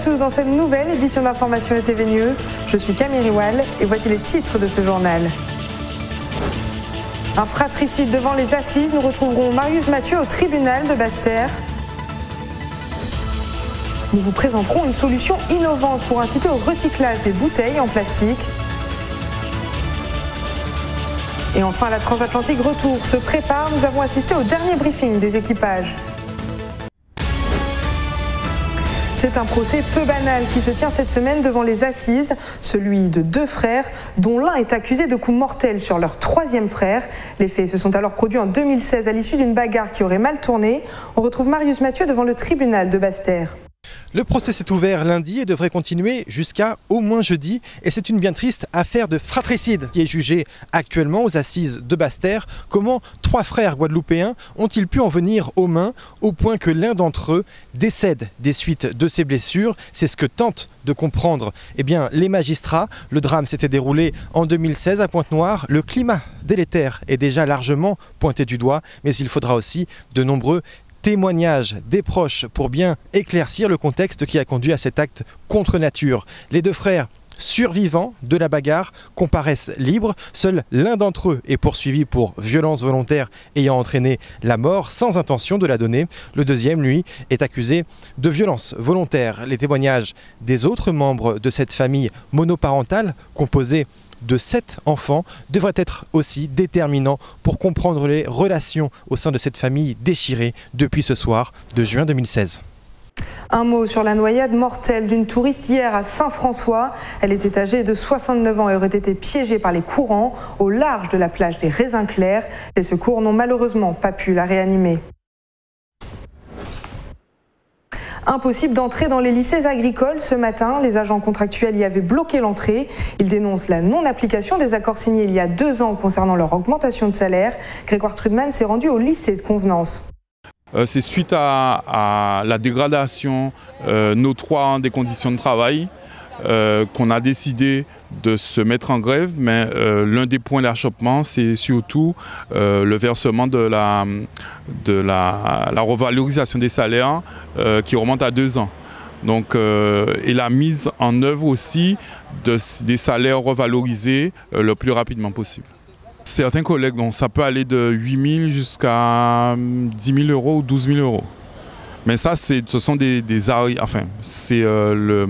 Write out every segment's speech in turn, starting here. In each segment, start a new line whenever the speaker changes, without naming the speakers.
tous dans cette nouvelle édition d'information et TV News. Je suis Camille Riwal et voici les titres de ce journal. Un fratricide devant les assises, nous retrouverons Marius Mathieu au tribunal de Basse-Terre. Nous vous présenterons une solution innovante pour inciter au recyclage des bouteilles en plastique. Et enfin, la transatlantique retour se prépare. Nous avons assisté au dernier briefing des équipages. C'est un procès peu banal qui se tient cette semaine devant les assises, celui de deux frères dont l'un est accusé de coups mortels sur leur troisième frère. Les faits se sont alors produits en 2016 à l'issue d'une bagarre qui aurait mal tourné. On retrouve Marius Mathieu devant le tribunal de Basse-Terre.
Le procès s'est ouvert lundi et devrait continuer jusqu'à au moins jeudi. Et c'est une bien triste affaire de fratricide qui est jugée actuellement aux assises de Basse-Terre. Comment trois frères guadeloupéens ont-ils pu en venir aux mains au point que l'un d'entre eux décède des suites de ses blessures? C'est ce que tentent de comprendre eh bien, les magistrats. Le drame s'était déroulé en 2016 à Pointe-Noire. Le climat délétère est déjà largement pointé du doigt, mais il faudra aussi de nombreux témoignages des proches pour bien éclaircir le contexte qui a conduit à cet acte contre nature. Les deux frères survivants de la bagarre comparaissent libres. Seul l'un d'entre eux est poursuivi pour violence volontaire ayant entraîné la mort sans intention de la donner. Le deuxième, lui, est accusé de violence volontaire. Les témoignages des autres membres de cette famille monoparentale composée de sept enfants devrait être aussi déterminant pour comprendre les relations au sein de cette famille déchirée depuis ce soir de juin 2016.
Un mot sur la noyade mortelle d'une touriste hier à Saint-François. Elle était âgée de 69 ans et aurait été piégée par les courants au large de la plage des Raisins Clairs. Les secours n'ont malheureusement pas pu la réanimer. Impossible d'entrer dans les lycées agricoles ce matin. Les agents contractuels y avaient bloqué l'entrée. Ils dénoncent la non-application des accords signés il y a deux ans concernant leur augmentation de salaire. Grégoire Trudman s'est rendu au lycée de convenance.
Euh, c'est suite à, la dégradation euh, notoire des conditions de travail euh, qu'on a décidé de se mettre en grève, mais euh, l'un des points d'achoppement, c'est surtout euh, le versement de la, de la, revalorisation des salaires qui remonte à deux ans. Donc, et la mise en œuvre aussi de, des salaires revalorisés le plus rapidement possible. Certains collègues, ça peut aller de 8 000 jusqu'à 10 000 euros ou 12 000 euros. Mais ça, ce sont des, des enfin, c'est euh,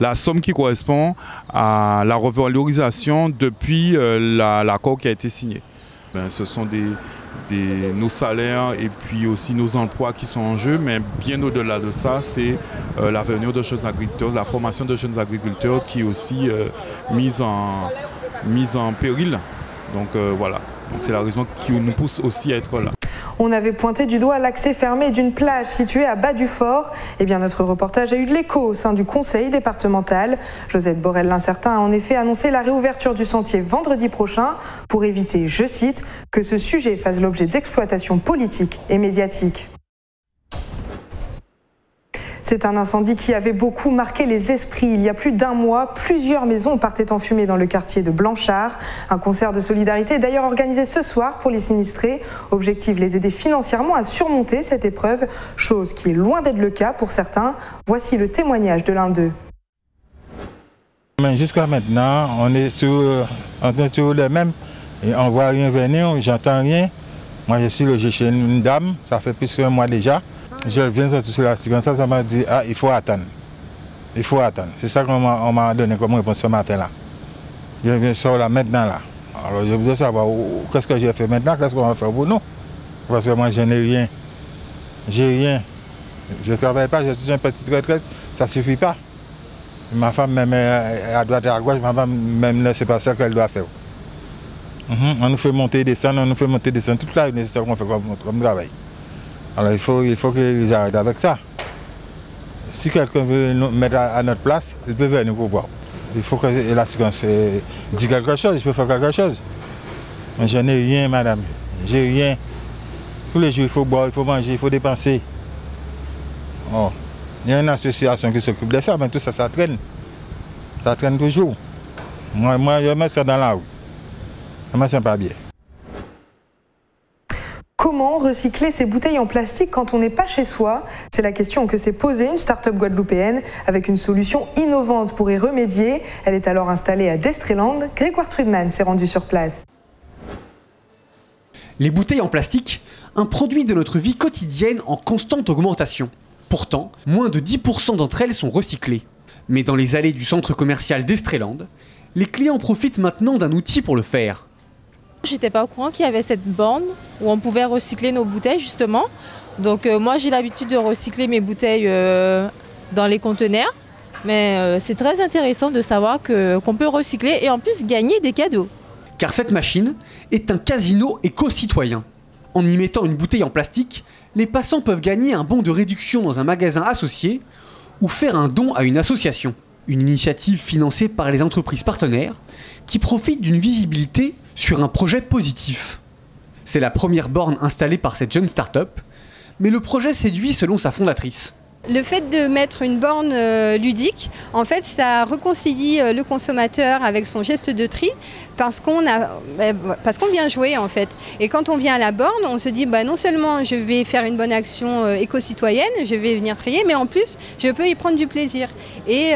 la somme qui correspond à la revalorisation depuis euh, l'accord qui a été signé. Ben, ce sont des, nos salaires et puis aussi nos emplois qui sont en jeu, mais bien au-delà de ça, c'est euh, l'avenir de jeunes agriculteurs, la formation de jeunes agriculteurs qui est aussi mise, en, mise en péril. Donc voilà, c'est la raison qui nous pousse aussi à être là.
On avait pointé du doigt l'accès fermé d'une plage située à Bas du Fort. Eh bien, notre reportage a eu de l'écho au sein du conseil départemental. Josette Borel-Lincertin a en effet annoncé la réouverture du sentier vendredi prochain pour éviter, je cite, que ce sujet fasse l'objet d'exploitation politique et médiatique. C'est un incendie qui avait beaucoup marqué les esprits. Il y a plus d'un mois, plusieurs maisons partaient en fumée dans le quartier de Blanchard. Un concert de solidarité est d'ailleurs organisé ce soir pour les sinistrés. Objectif, les aider financièrement à surmonter cette épreuve, chose qui est loin d'être le cas pour certains. Voici le témoignage de l'un d'eux.
Jusqu'à maintenant, on est sur, on est sur le même. Et on voit rien venir, j'entends rien. Moi, je suis logé chez une dame, ça fait plus qu'un mois déjà. Je viens sur la ça, ça m'a dit, ah, il faut attendre. Il faut attendre. C'est ça qu'on m'a donné comme réponse ce matin-là. Je viens sur là maintenant là. Alors je voudrais savoir qu'est-ce que j'ai fait maintenant, qu'est-ce qu'on va faire pour nous? Parce que moi je n'ai rien. J'ai rien. Je ne travaille pas, j'ai toujours une petite retraite, ça ne suffit pas. Ma femme même à droite et à gauche, ma femme même ne pas ce qu'elle doit faire. Mhm. On nous fait monter et descendre, on nous fait monter et descendre toute la nécessaire qu'on fait comme, comme travail. Alors il faut, il faut qu'ils arrêtent avec ça. Si quelqu'un veut nous mettre à, notre place, il peut venir pour voir. Il faut que l'assurance dise quelque chose, il peut faire quelque chose. Mais je n'ai rien, madame. J'ai rien. Tous les jours, il faut boire, il faut manger, il faut dépenser. Oh. Il y a une association qui s'occupe de ça, mais tout ça, ça traîne. Ça traîne toujours. Moi, moi je mets ça dans la rue. Je ne me sens pas bien.
Comment recycler ces bouteilles en plastique quand on n'est pas chez soi? C'est la question que s'est posée une start-up guadeloupéenne avec une solution innovante pour y remédier. Elle est alors installée à Destreland. Grégoire Trudman s'est rendu sur place.
Les bouteilles en plastique, un produit de notre vie quotidienne en constante augmentation. Pourtant, moins de 10% d'entre elles sont recyclées. Mais dans les allées du centre commercial d'Estreland, les clients profitent maintenant d'un outil pour le faire.
J'étais pas au courant qu'il y avait cette borne où on pouvait recycler nos bouteilles justement. Donc euh, moi j'ai l'habitude de recycler mes bouteilles euh, dans les conteneurs. Mais euh, c'est très intéressant de savoir qu'on peut recycler et en plus gagner des cadeaux.
Car cette machine est un casino éco-citoyen. En y mettant une bouteille en plastique, les passants peuvent gagner un bon de réduction dans un magasin associé ou faire un don à une association. Une initiative financée par les entreprises partenaires qui profitent d'une visibilité sur un projet positif. C'est la première borne installée par cette jeune start-up, mais le projet séduit selon sa fondatrice.
Le fait de mettre une borne euh, ludique, en fait, ça réconcilie euh, le consommateur avec son geste de tri parce qu'on parce qu'on vient jouer en fait. Et quand on vient à la borne, on se dit, bah, non seulement je vais faire une bonne action euh, éco-citoyenne, je vais venir trier, mais en plus, je peux y prendre du plaisir. Et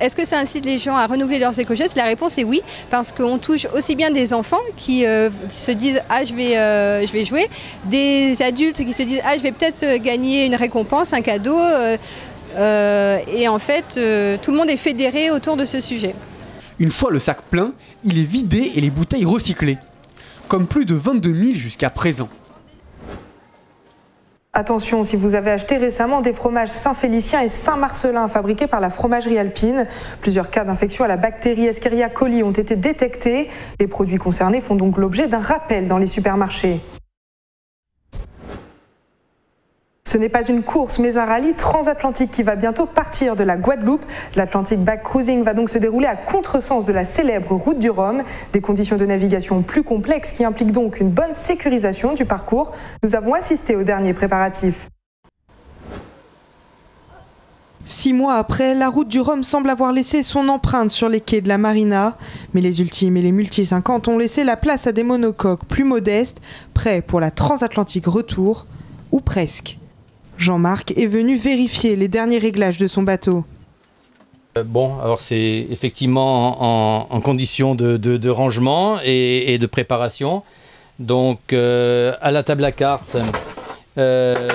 est-ce que ça incite les gens à renouveler leurs éco-gestes? La réponse est oui, parce qu'on touche aussi bien des enfants qui euh, se disent ah je vais, euh, jouer, des adultes qui se disent ah je vais peut-être euh, gagner une récompense, un cadeau. et en fait, tout le monde est fédéré autour de ce sujet.
Une fois le sac plein, il est vidé et les bouteilles recyclées, comme plus de 22 000 jusqu'à présent.
Attention, si vous avez acheté récemment des fromages Saint-Félicien et Saint-Marcelin fabriqués par la fromagerie alpine, plusieurs cas d'infection à la bactérie Escherichia coli ont été détectés. Les produits concernés font donc l'objet d'un rappel dans les supermarchés. Ce n'est pas une course, mais un rallye transatlantique qui va bientôt partir de la Guadeloupe. L'Atlantic Back Cruising va donc se dérouler à contresens de la célèbre route du Rhum. Des conditions de navigation plus complexes qui impliquent donc une bonne sécurisation du parcours. Nous avons assisté aux derniers préparatifs. Six mois après, la route du Rhum semble avoir laissé son empreinte sur les quais de la marina. Mais les ultimes et les multi 50 ont laissé la place à des monocoques plus modestes, prêts pour la transatlantique retour, ou presque. Jean-Marc est venu vérifier les derniers réglages de son bateau.
Euh, bon, alors c'est effectivement en, condition de, rangement et, de préparation. Donc euh, à la table à cartes, euh,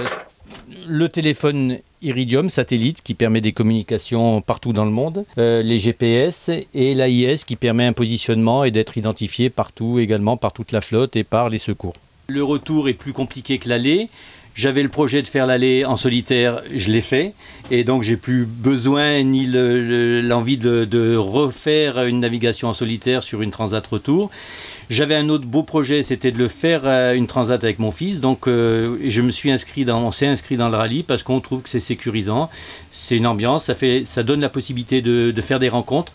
le téléphone Iridium satellite qui permet des communications partout dans le monde, les GPS et l'AIS qui permet un positionnement et d'être identifié partout également par toute la flotte et par les secours. Le retour est plus compliqué que l'aller. J'avais le projet de faire l'aller en solitaire, je l'ai fait, et donc j'ai plus besoin ni l'envie de, refaire une navigation en solitaire sur une transat retour. J'avais un autre beau projet, c'était de le faire euh, une transat avec mon fils, donc euh, je me suis inscrit dans, on s'est inscrit dans le rallye parce qu'on trouve que c'est sécurisant, c'est une ambiance, ça fait, ça donne la possibilité de, faire des rencontres,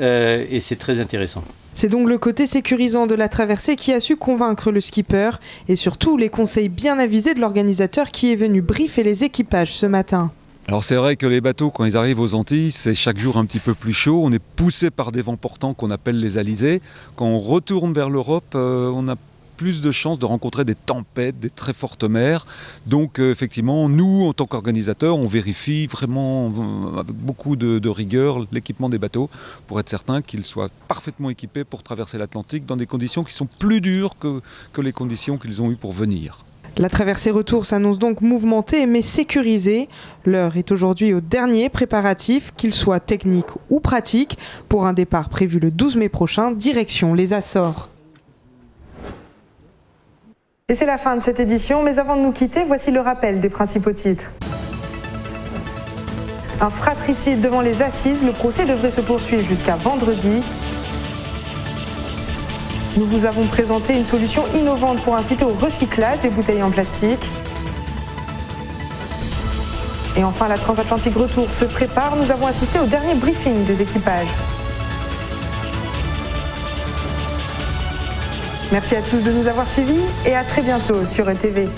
euh, et c'est très intéressant.
C'est donc le côté sécurisant de la traversée qui a su convaincre le skipper et surtout les conseils bien avisés de l'organisateur qui est venu briefer les équipages ce matin.
Alors c'est vrai que les bateaux, quand ils arrivent aux Antilles, c'est chaque jour un petit peu plus chaud. On est poussé par des vents portants qu'on appelle les alizés. Quand on retourne vers l'Europe, euh, on a plus de chances de rencontrer des tempêtes, des très fortes mers. Donc euh, effectivement, nous, en tant qu'organisateurs, on vérifie vraiment euh, avec beaucoup de, rigueur l'équipement des bateaux pour être certain qu'ils soient parfaitement équipés pour traverser l'Atlantique dans des conditions qui sont plus dures que, que les conditions qu'ils ont eues pour venir.
La traversée retour s'annonce donc mouvementée mais sécurisée. L'heure est aujourd'hui au dernier préparatif, qu'il soit technique ou pratique, pour un départ prévu le 12 mai prochain, direction les Açores. Et c'est la fin de cette édition, mais avant de nous quitter, voici le rappel des principaux titres. Un fratricide devant les assises, le procès devrait se poursuivre jusqu'à vendredi. Nous vous avons présenté une solution innovante pour inciter au recyclage des bouteilles en plastique. Et enfin, la transatlantique retour se prépare. Nous avons assisté au dernier briefing des équipages. Merci à tous de nous avoir suivis et à très bientôt sur ETV.